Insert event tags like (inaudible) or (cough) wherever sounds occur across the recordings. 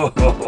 Oh. (laughs)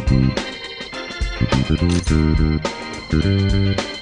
do do do do do do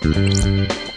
Thank